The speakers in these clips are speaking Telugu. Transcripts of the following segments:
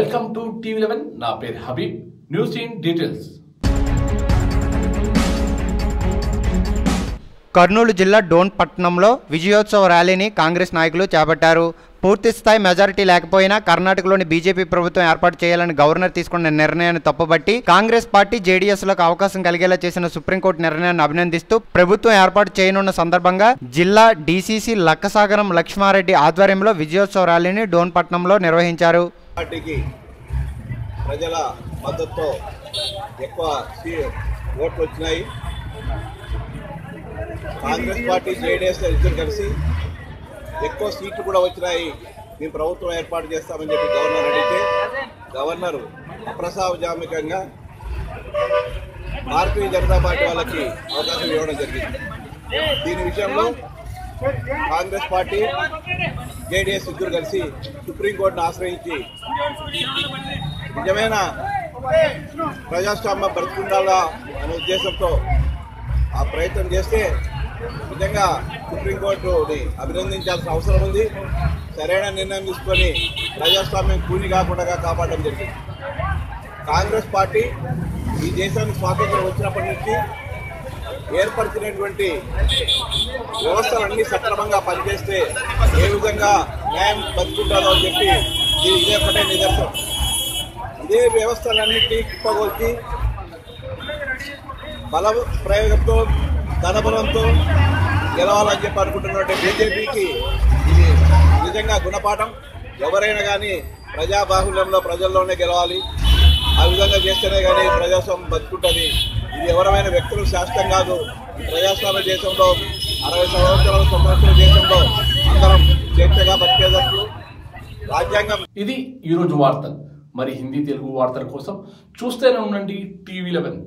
Welcome to TV eleven. నా పేరు Habib. News in details. Kurnool జిల్లా డోన్ పట్టణంలో విజయోత్సవ ర్యాలీని కాంగ్రెస్ నాయకులు చేపట్టారు. పూర్తిస్థాయి మెజారిటీ లేకపోయినా కర్ణాటకలోని బీజేపీ ప్రభుత్వం ఏర్పాటు చేయాలని గవర్నర్ తీసుకున్న నిర్ణయాన్ని తప్పుబట్టి కాంగ్రెస్ పార్టీ జేడీఎస్లకు అవకాశం కలిగేలా చేసిన సుప్రీంకోర్టు నిర్ణయాన్ని అభినందిస్తూ ప్రభుత్వం ఏర్పాటు చేయనున్న సందర్భంగా జిల్లా డీసీసీ లక్కసాగరం లక్ష్మారెడ్డి ఆధ్వర్యంలో విజయోత్సవ ర్యాలీని డోన్పట్నంలో నిర్వహించారు. ప్రజల మద్దతుతో ఎక్కువ ఓట్లు వచ్చినాయి. కాంగ్రెస్ పార్టీ జేడీఎస్ ఇద్దరు కలిసి ఎక్కువ సీట్లు కూడా వచ్చినాయి. మేము ప్రభుత్వం ఏర్పాటు చేస్తామని చెప్పి గవర్నర్ అడిగితే గవర్నర్ అప్రసావజామికంగా భారతీయ జనతా పార్టీ వాళ్ళకి అవకాశం ఇవ్వడం జరిగింది. దీని విషయంలో కాంగ్రెస్ పార్టీ జేడీఎస్ ఇద్దరు కలిసి సుప్రీంకోర్టును ఆశ్రయించి నిజమైన ప్రజాస్వామ్యం బ్రతుకుండాలా అనే ఉద్దేశంతో ఆ ప్రయత్నం చేస్తే నిజంగా సుప్రీంకోర్టుని అభినందించాల్సిన అవసరం ఉంది. సరైన నిర్ణయం తీసుకొని ప్రజాస్వామ్యం కూలి కాకుండా కాపాడడం జరిగింది. కాంగ్రెస్ పార్టీ ఈ దేశానికి స్వాతంత్రం వచ్చినప్పటి నుంచి ఏర్పరిచినటువంటి వ్యవస్థలన్నీ సక్రమంగా పనిచేస్తే ఏ విధంగా న్యాయం బతుకుంటారో అని చెప్పి ఇది ఇదే ఒకటే నిదర్శనం. ఇదే వ్యవస్థలన్నింటినీ కుప్పగొల్చి బల ప్రయోగంతో ధనబలంతో గెలవాలని చెప్పి అనుకుంటున్నటువంటి బీజేపీకి ఇది నిజంగా గుణపాఠం. ఎవరైనా కానీ ప్రజాబాహుల్యంలో ప్రజల్లోనే గెలవాలి. ఆ విధంగా చేస్తేనే కానీ ప్రజాస్వామ్యం బతుకుంటుంది. ఇది ఎవరమైన వ్యక్తులు శాస్త్రం కాదు. ప్రజాస్వామ్య దేశంలో అరవై సంవత్సరాల స్వతంత్ర దేశంలో అందరం స్వేచ్ఛగా బతికేటట్లు రాజ్యాంగం. ఇది ఈరోజు వార్తలు మరి హిందీ తెలుగు వార్తల కోసం చూస్తూనే ఉండండి టీవీ లెవెన్.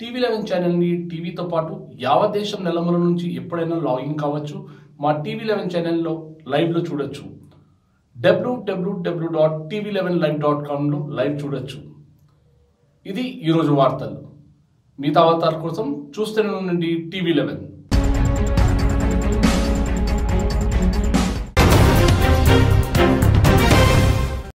టీవీ లెవెన్ ఛానల్ని టీవీతో పాటు యావత్ దేశం నెలమల నుంచి ఎప్పుడైనా లాగిన్ కావచ్చు. మా టీవీ లెవెన్ ఛానల్లో లైవ్లో చూడొచ్చు. డబ్ల్యూడబ్ల్యూడబ్ల్యూ dot TV eleven live dot కామ్లో live చూడొచ్చు. ఇది ఈరోజు వార్తలు. మిగతా వార్తల కోసం చూస్తూనే ఉండండి టీవీ లెవెన్.